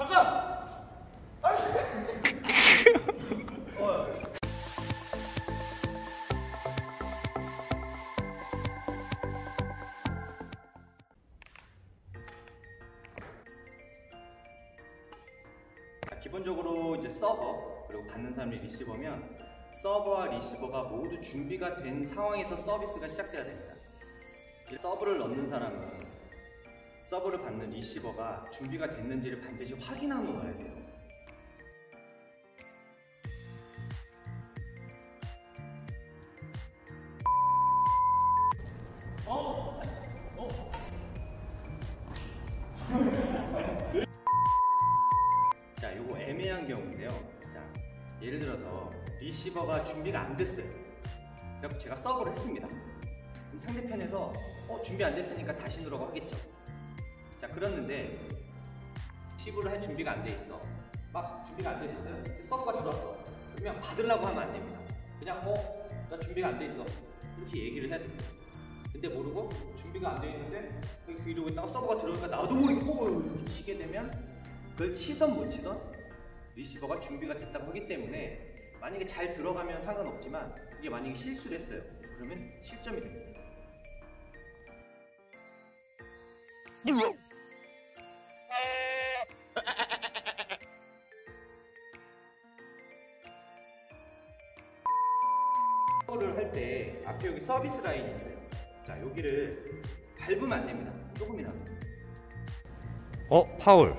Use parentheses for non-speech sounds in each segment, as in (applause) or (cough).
잠깐! 자, 기본적으로 이제 서버 그리고 받는 사람이 리시버면 서버와 리시버가 모두 준비가 된 상황에서 서비스가 시작돼야 됩니다. 이 서버를 넣는 사람은 서버를 받는 리시버가 준비가 됐는지를 반드시 확인하고 넣어야 돼요. 어? 어? 자, 요거 애매한 경우인데요. 자, 예를 들어서 리시버가 준비가 안 됐어요. 그래서 제가 서브를 했습니다. 그럼 상대편에서 어, 준비 안 됐으니까 다시 누르라고 하겠죠. 자, 그랬는데 시브를 할 준비가 안 돼 있어. 막 준비가 안 돼 있었어요. 서브가 들어왔어. 그러면 받으려고 하면 안 됩니다. 그냥 어, 나 준비가 안 돼 있어. 이렇게 얘기를 해야 됩니다. 근데 모르고 준비가 안 돼 있는데 이러고 있다가 서버가 들어오니까 나도 모르게 어 이렇게 치게 되면 그걸 치던 못 치던 리시버가 준비가 됐다고 하기 때문에 만약에 잘 들어가면 상관없지만 이게 만약에 실수를 했어요. 그러면 실점이 됩니다. 서비스 라인이 있어요. 자, 여기를 밟으면 안 됩니다. 조금이라도. 어 파울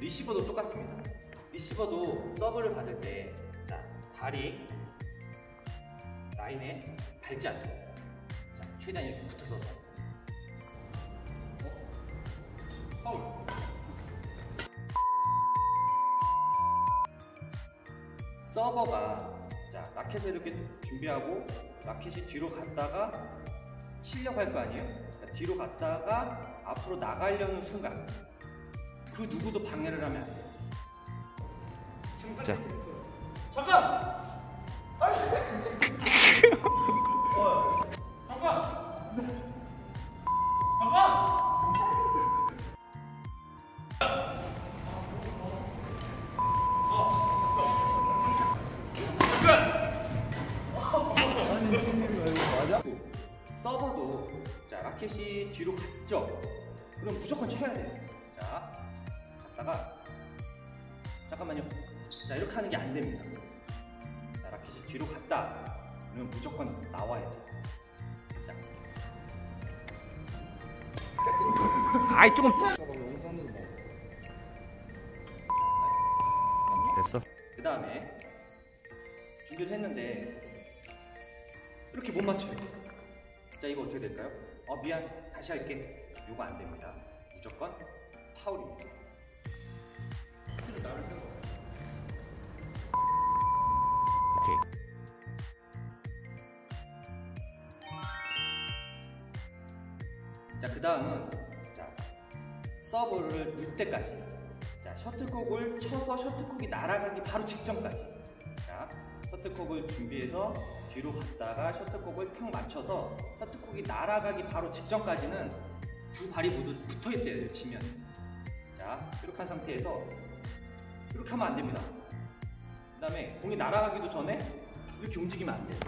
리시버도 똑같습니다. 리시버도 서브를 받을 때, 자, 발이 라인에 밟지 않고, 자, 최대한 이렇게 붙어서. 어? 파울. 서버가, 자, 라켓을 이렇게 준비하고, 라켓이 뒤로 갔다가 치려고 할 거 아니에요? 자, 뒤로 갔다가 앞으로 나가려는 순간, 그 누구도 방해를 하면 안 돼요. 자 잠깐! (laughs) 라켓이 뒤로 갔죠? 그럼 무조건 쳐야 돼요. 자 갔다가 잠깐만요. 자 이렇게 하는 게 안 됩니다. 자 라켓이 뒤로 갔다. 그러면 무조건 나와야 돼요. 자 아이 조금 됐어 그 다음에 준비를 했는데 이렇게 못 맞춰요. 자 이거 어떻게 될까요? 어 미안 다시 할게. 이거 안 됩니다. 무조건 파울입니다. 오케이 자, 그 다음은 자, 서브를 넣을 때까지. 자, 셔틀콕을 쳐서 셔틀콕이 날아가기 바로 직전까지. 자, 셔틀콕을 준비해서 뒤로 갔다가 셔틀콕을 탁 맞춰서 셔틀콕이 날아가기 바로 직전까지는 두 발이 모두 붙어 있어야 돼요, 치면. 자, 이렇게 한 상태에서 이렇게 하면 안 됩니다. 그 다음에 공이 날아가기도 전에 이렇게 움직이면 안 돼요.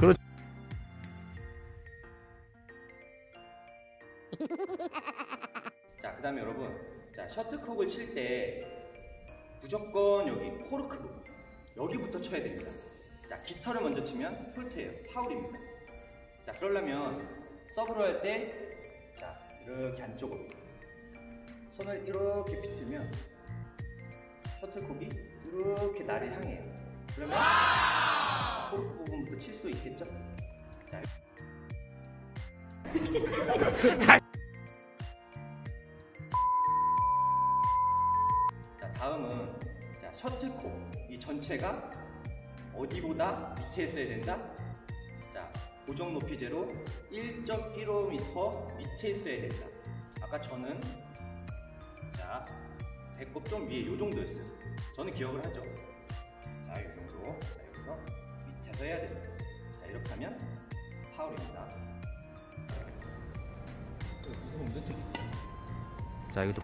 그렇 자, 그 다음에 여러분, 자, 셔틀콕을 칠 때 무조건 여기 코르크 부분, 여기부터 쳐야 됩니다. 자, 깃털을 먼저 치면 폴트예요. 파울입니다. 자, 그러려면 서브를 할 때, 자, 이렇게 안쪽으로 손을 이렇게 비트면 셔틀콕이 이렇게 나를 향해요. 그러면 코르크 부분부터 칠 수 있겠죠? 자, 자 (laughs) 전체가 어디보다 밑에 있어야 된다. 자 고정 높이 제로 1.15m 밑에 있어야 된다. 아까 저는 자 배꼽 좀 위에 요 정도였어요. 저는 기억을 하죠. 자이 정도. 자 여기서 밑에서 해야 됩니다. 자 이렇게 하면 파울입니다. 자 이것도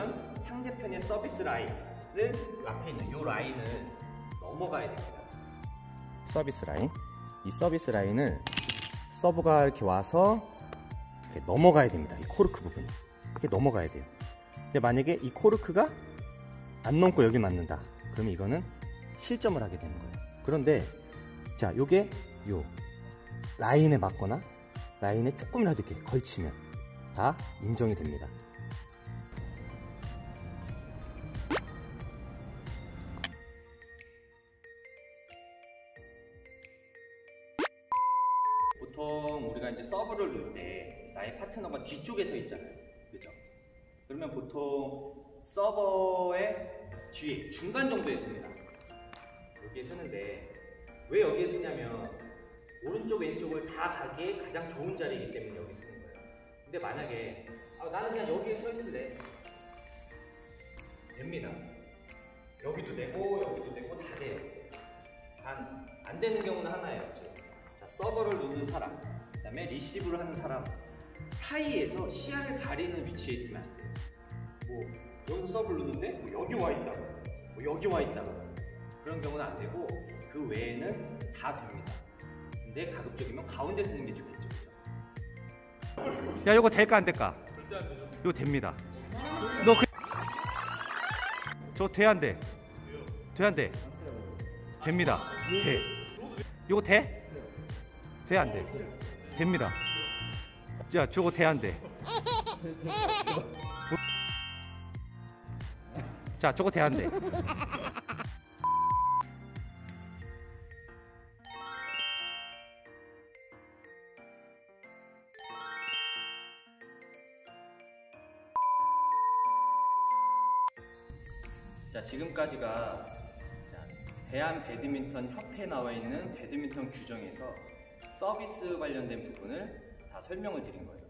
놓으면 상대편의 서비스 라인을 이 앞에 있는 이 라인을 넘어가야 됩니다. 서비스 라인. 이 서비스 라인을 서브가 이렇게 와서 이렇게 넘어가야 됩니다. 이 코르크 부분이 이렇게 넘어가야 돼요. 근데 만약에 이 코르크가 안 넘고 여기 맞는다. 그러면 이거는 실점을 하게 되는 거예요. 그런데 자, 요게 요 라인에 맞거나 라인에 조금이라도 이렇게 걸치면 다 인정이 됩니다. 보통 우리가 이제 서브를 놓을 때 나의 파트너가 뒤쪽에 서 있잖아요. 그죠? 그러면 보통 서버의 뒤에 중간 정도에 씁니다. 여기에 서는데 왜 여기에 쓰냐면 오른쪽 왼쪽을 다 가기에 가장 좋은 자리이기 때문에 여기 쓰는 거예요. 근데 만약에 아, 나는 그냥 여기에 서 있을래. 됩니다. 여기도 되고 여기도 되고 다 돼요. 안, 안 되는 경우는 하나예요. 자, 서버를 놓는 사람, 그 다음에 리시브를 하는 사람 사이에서 시야를 가리는 위치에 있으면 안 돼요. 뭐, 여기서 서브를 놓는데 뭐 여기 와 있다고, 뭐 여기 와 있다고. 그런 경우는 안 되고, 그 외에는 다 됩니다. 근데 가급적이면 가운데 쓰는 게 좋겠죠. 야, 요거 될까 안 될까? 요거 됩니다. 너 그... 저돼 안 돼? 돼안 돼? 됩니다. 돼. 요거 돼? 돼안 돼? 됩니다. 야, 저거 돼안 돼? 자, 저거 돼안 돼? 자, 지금까지가 자, 대한 배드민턴 협회에 나와 있는 배드민턴 규정에서 서비스 관련된 부분을 다 설명을 드린 거예요.